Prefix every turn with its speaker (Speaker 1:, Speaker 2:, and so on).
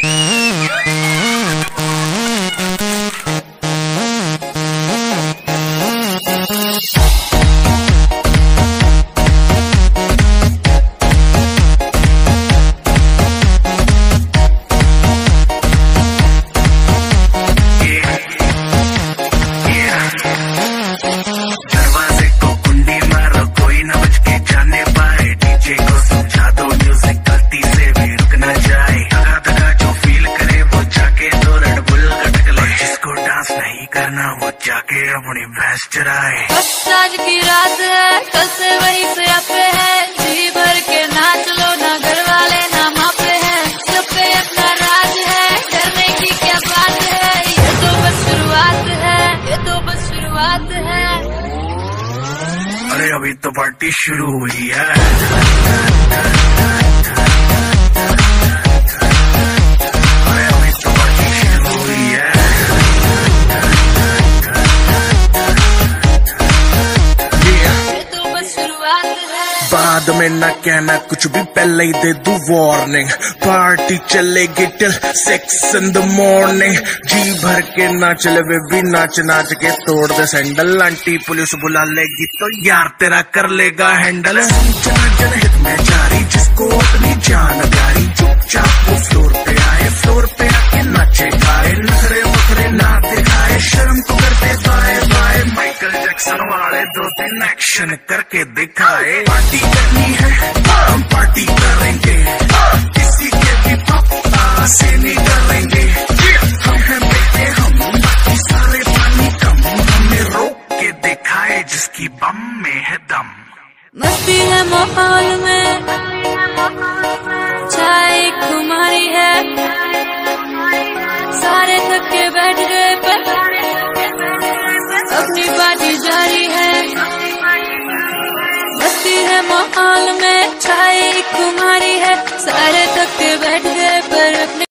Speaker 1: Mm-hmm. जाके अपनी भैंस चराए।
Speaker 2: बस आज की रात है कल से वही से अपे है। जी भर के नाच लो ना घर वाले ना मापे हैं। सब पे अपना राज है डरने की क्या बात है? ये तो बस शुरुआत है ये तो बस शुरुआत है।
Speaker 1: अरे अभी तो पार्टी शुरू हुई है। बाद में ना कहना, कुछ भी पहले ही दे दू वार्निंग पार्टी चलेगी till six in the morning जी भर के ना चले वे भी नाच नाच के तोड़ दे सैंडल आंटी पुलिस बुला लेगी तो यार तेरा कर लेगा हैंडल जनहित में जारी, जिसको अपनी जान प्यारी चुपचाप फ्लोर जैक्सन वाले दो तीन एक्शन करके दिखाए। पार्टी करनी है हम पार्टी करेंगे। किसी के भी पापा से नहीं डरेंगे। हम हैं बेटे, हम बाकी सारे पानी कम। हमें रोक के दिखाए जिसकी बम में है दम।
Speaker 2: मस्ती है माहौल में चाय खुमारी है। है माहौल